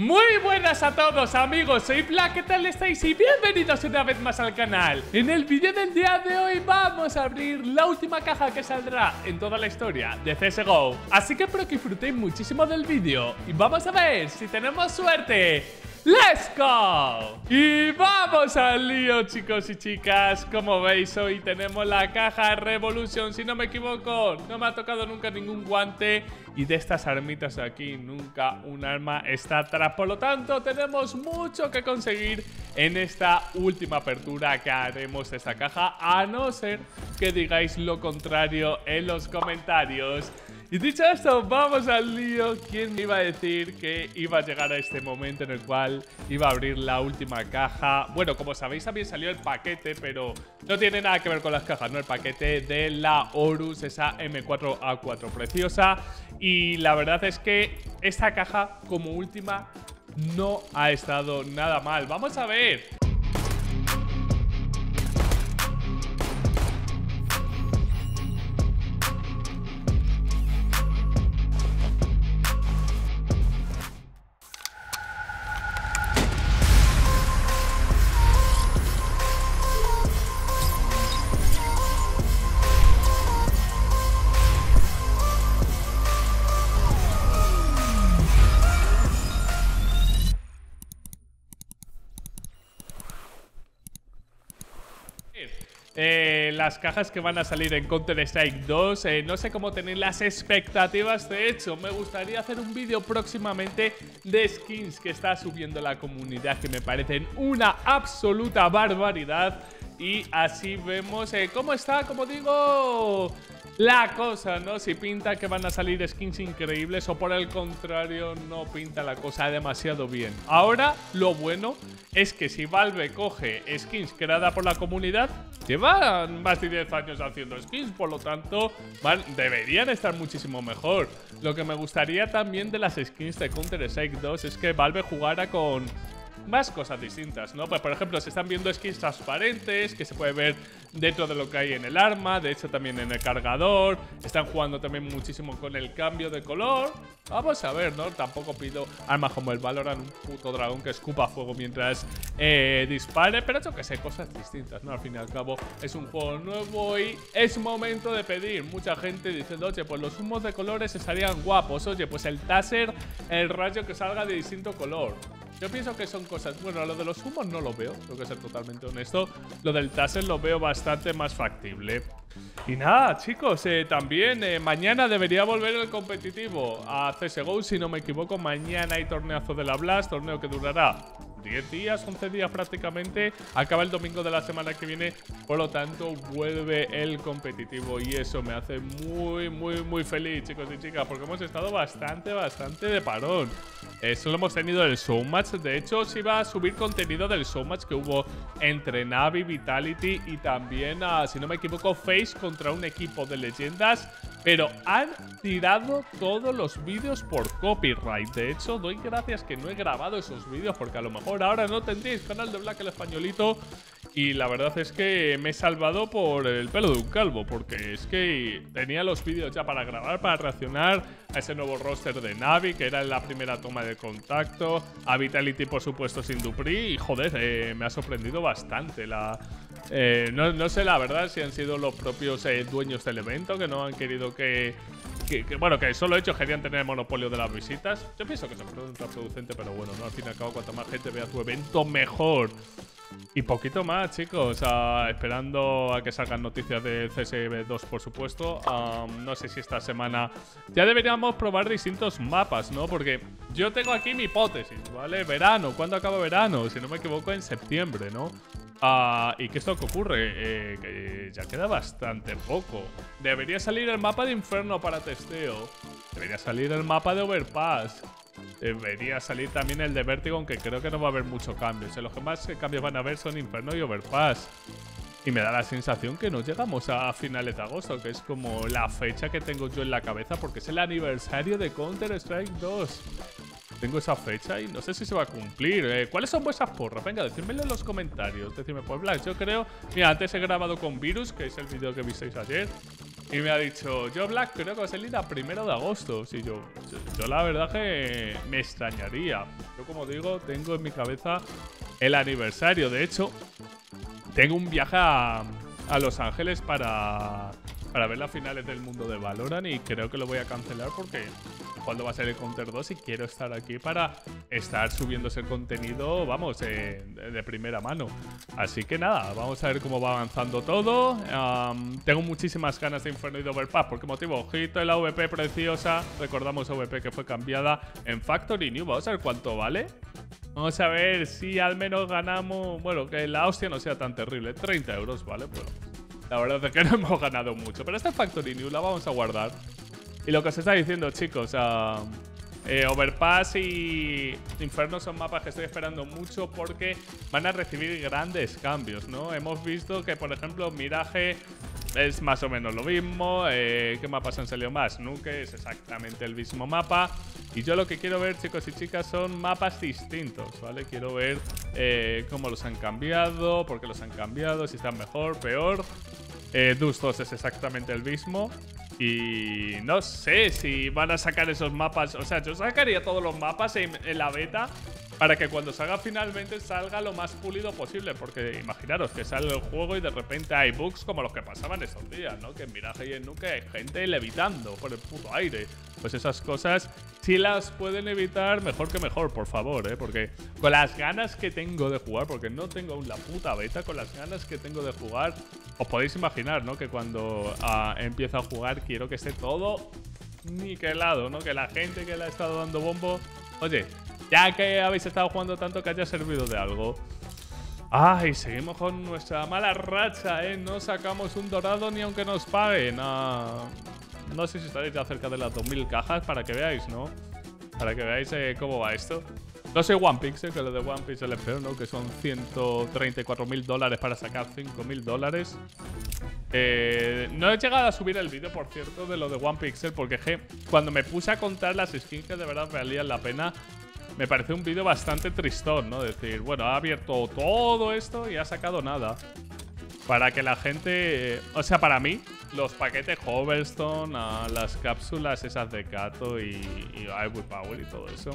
Muy buenas a todos amigos, soy Black, ¿qué tal estáis? Y bienvenidos una vez más al canal. En el vídeo del día de hoy vamos a abrir la última caja que saldrá en toda la historia de CSGO Así que espero que disfrutéis muchísimo del vídeo. Y vamos a ver si tenemos suerte ¡Let's go! Y vamos al lío, chicos y chicas. Como veis, hoy tenemos la caja Revolution, si no me equivoco. No me ha tocado nunca ningún guante. Y de estas armitas aquí, nunca un arma está atrás. Por lo tanto, tenemos mucho que conseguir en esta última apertura que haremos de esta caja. A no ser que digáis lo contrario en los comentarios. Y dicho esto, vamos al lío. ¿Quién me iba a decir que iba a llegar a este momento en el cual iba a abrir la última caja? Bueno, como sabéis, también salió el paquete, pero no tiene nada que ver con las cajas, ¿no? El paquete de la Horus, esa M4A4 preciosa. Y la verdad es que esta caja, como última, no ha estado nada mal. Vamos a ver. Eh, las cajas que van a salir en Counter-Strike 2. Eh, no sé cómo tener las expectativas. De hecho, me gustaría hacer un vídeo próximamente de skins que está subiendo la comunidad, que me parecen una absoluta barbaridad. Y así vemos eh, cómo está, como digo, la cosa, ¿no? Si pinta que van a salir skins increíbles o por el contrario no pinta la cosa demasiado bien. Ahora, lo bueno es que si Valve coge skins creada por la comunidad, llevan más de 10 años haciendo skins, por lo tanto, deberían estar muchísimo mejor. Lo que me gustaría también de las skins de Counter-Strike 2 es que Valve jugara con más cosas distintas, ¿no? Pues por ejemplo, se están viendo skins transparentes que se puede ver dentro de lo que hay en el arma, de hecho también en el cargador. Están jugando también muchísimo con el cambio de color. Vamos a ver, ¿no? Tampoco pido armas como el Valorant, un puto dragón que escupa fuego mientras eh, dispare, pero eso que sé, cosas distintas, ¿no? Al fin y al cabo es un juego nuevo y es momento de pedir. Mucha gente diciendo, oye, pues los humos de colores estarían guapos. Oye, pues el taser, el rayo que salga de distinto color. Yo pienso que son cosas... Bueno, lo de los humos no lo veo, tengo que ser totalmente honesto. Lo del taser lo veo bastante más factible. Y nada, chicos, eh, también eh, mañana debería volver el competitivo a CSGO, si no me equivoco. Mañana hay torneazo de la Blast, torneo que durará 10 días, 11 días prácticamente. Acaba el domingo de la semana que viene. Por lo tanto, vuelve el competitivo. Y eso me hace muy, muy, muy feliz, chicos y chicas. Porque hemos estado bastante, bastante de parón. Eso lo hemos tenido el showmatch. De hecho, se iba a subir contenido del showmatch que hubo entre Navi, Vitality y también, si no me equivoco, Face contra un equipo de leyendas pero han tirado todos los vídeos por copyright. De hecho, doy gracias que no he grabado esos vídeos porque a lo mejor ahora no tendréis canal de Black el Españolito. Y la verdad es que me he salvado por el pelo de un calvo, porque es que tenía los vídeos ya para grabar, para reaccionar a ese nuevo roster de Navi, que era la primera toma de contacto, a Vitality por supuesto sin Dupri, y joder, eh, me ha sorprendido bastante la, eh, no, sé la verdad si han sido los propios eh, dueños del evento que no han querido que, Bueno, que solo hecho querían tener el monopolio de las visitas. Yo pienso que es contraproducente, pero bueno, ¿no? Al fin y al cabo, cuanto más gente vea tu evento, mejor. Y poquito más, chicos. esperando a que salgan noticias de CSB2, por supuesto. no sé si esta semana ya deberíamos probar distintos mapas, ¿no? Porque yo tengo aquí mi hipótesis, ¿vale? Verano. ¿Cuándo acaba verano? Si no me equivoco, en septiembre, ¿no? Ah, ¿Y qué es lo que ocurre? Eh, ya queda bastante poco. Debería salir el mapa de Inferno para testeo. Debería salir el mapa de Overpass. Debería salir también el de Vertigo, aunque creo que no va a haber mucho cambios. los que más cambios van a haber son Inferno y Overpass. Y me da la sensación que no llegamos a finales de agosto, que es como la fecha que tengo yo en la cabeza, porque es el aniversario de Counter-Strike 2. Tengo esa fecha y no sé si se va a cumplir. Eh, ¿Cuáles son vuestras porras? Venga, decídmelo en los comentarios. Decidme por Black. Yo creo... Mira, antes he grabado con Virus, que es el vídeo que visteis ayer. Y me ha dicho, yo Black creo que va a salir a primero de agosto. Sí, yo, yo, la verdad que me extrañaría. Yo como digo, tengo en mi cabeza el aniversario. De hecho, tengo un viaje a, a Los Ángeles para, para ver las finales del mundo de Valorant y creo que lo voy a cancelar porque cuando va a ser el Counter 2 y quiero estar aquí para estar subiendo ese contenido, vamos, de primera mano. Así que nada, vamos a ver cómo va avanzando todo. tengo muchísimas ganas de Inferno y de Overpass. ¿Por qué motivo? Ojito la VP preciosa. Recordamos VP que fue cambiada en Factory New. Vamos a ver cuánto vale. Vamos a ver si al menos ganamos. Bueno, que la hostia no sea tan terrible. 30 euros, ¿vale? Bueno, la verdad es que no hemos ganado mucho. Pero esta Factory New la vamos a guardar. Y lo que os está diciendo, chicos, eh, Overpass y Inferno son mapas que estoy esperando mucho porque van a recibir grandes cambios, ¿no? Hemos visto que, por ejemplo, Mirage es más o menos lo mismo. Eh, ¿Qué mapas han salido más? Nuke es exactamente el mismo mapa. Y yo lo que quiero ver, chicos y chicas, son mapas distintos, ¿vale? Quiero ver eh, cómo los han cambiado, por qué los han cambiado, si están mejor, peor. Eh, 2 es exactamente el mismo. Y no sé si van a sacar esos mapas. O sea, yo sacaría todos los mapas en, la beta para que cuando salga finalmente salga lo más pulido posible. Porque imaginaros que sale el juego y de repente hay bugs como los que pasaban estos días, ¿no? Que en Mirage y en Nuke hay gente levitando por el puto aire. Pues esas cosas, si las pueden evitar, mejor que mejor, por favor, ¿eh? Porque con las ganas que tengo de jugar, porque no tengo aún la puta beta, con las ganas que tengo de jugar, os podéis imaginar, ¿no? Que cuando uh, empiezo a jugar quiero que esté todo niquelado, ¿no? Que la gente que le ha estado dando bombo... Oye, ya que habéis estado jugando tanto que haya servido de algo. Ay, seguimos con nuestra mala racha, ¿eh? No sacamos un dorado ni aunque nos paguen. no sé si estaréis ya cerca de las 2000 cajas para que veáis, ¿no? Para que veáis eh, cómo va esto. No sé One Pixel, que lo de One Pixel es peor, ¿no? Que son 134 mil dólares para sacar 5 mil dólares. Eh, no he llegado a subir el vídeo, por cierto, de lo de One Pixel, porque cuando me puse a contar las skins que de verdad valían la pena, me pareció un vídeo bastante tristón, ¿no? Decir, bueno, ha abierto todo esto y ha sacado nada. Para que la gente... o sea, para mí, los paquetes Hoverstone, las cápsulas esas de Kato y, y Power y todo eso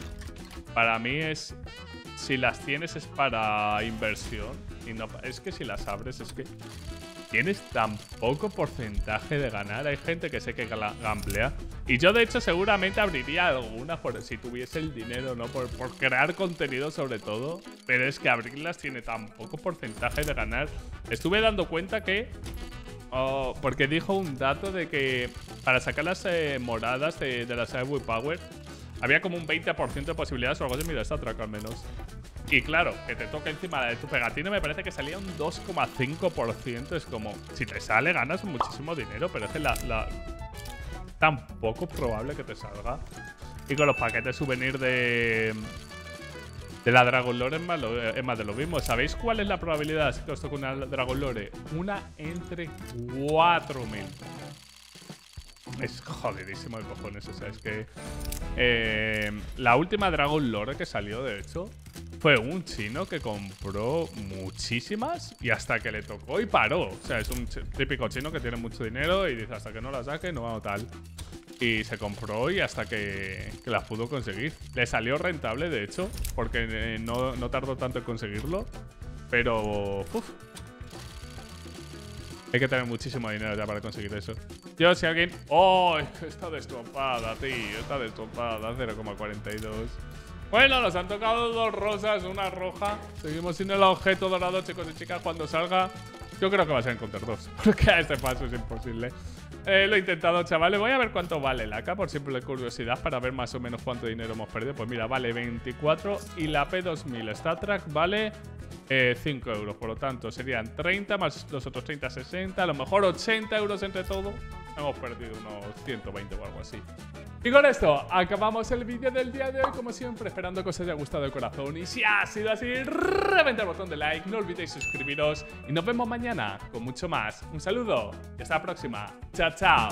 para mí es. Si las tienes es para inversión. Y no, es que si las abres es que tienes tan poco porcentaje de ganar. Hay gente que sé que gamblea. Y yo, de hecho, seguramente abriría alguna por si tuviese el dinero, ¿no? Por, crear contenido sobre todo. Pero es que abrirlas tiene tan poco porcentaje de ganar. Estuve dando cuenta que. Oh, porque dijo un dato de que para sacar las eh, moradas de, de la Power había como un 20% de posibilidades o algo así. Mira, track al menos. Y claro, que te toque encima de tu pegatina me parece que salía un 2,5%. Es como, si te sale, ganas muchísimo dinero, pero es la, la... Tan poco probable que te salga. Y con los paquetes souvenir de... De la Dragon Lore es más, de lo mismo. ¿Sabéis cuál es la probabilidad que os toque una Dragon Lore? Una entre 4000. Es jodidísimo el cojones. O sea, es que. Eh, la última Dragon Lore que salió, de hecho, fue un chino que compró muchísimas y hasta que le tocó y paró. O sea, es un típico chino que tiene mucho dinero y dice hasta que no la saque, no va a tal. Y se compró y hasta que, que las pudo conseguir. Le salió rentable, de hecho, porque eh, no, no tardó tanto en conseguirlo. Pero, uf, hay que tener muchísimo dinero ya para conseguir eso. Yo, si alguien... ¡Oh! Está destropada, tío. Está destropada. 0,42. Bueno, nos han tocado dos rosas, una roja. Seguimos sin el objeto dorado, chicos y chicas. Cuando salga, yo creo que va a ser en Counter 2. Porque a este paso es imposible. Eh, lo he intentado, chavales. Voy a ver cuánto vale la AK, por simple curiosidad, para ver más o menos cuánto dinero hemos perdido. Pues mira, vale 24 y la P2000 StatTrack vale 5 eh, euros. Por lo tanto, serían 30 más los otros 30, 60, a lo mejor 80 euros entre todo. Hemos perdido unos 120 o algo así. Y con esto acabamos el vídeo del día de hoy, como siempre, esperando que os haya gustado de corazón. Y si ha sido así, reventa el botón de like, no olvidéis suscribiros y nos vemos mañana con mucho más. Un saludo y hasta la próxima. Chao, chao.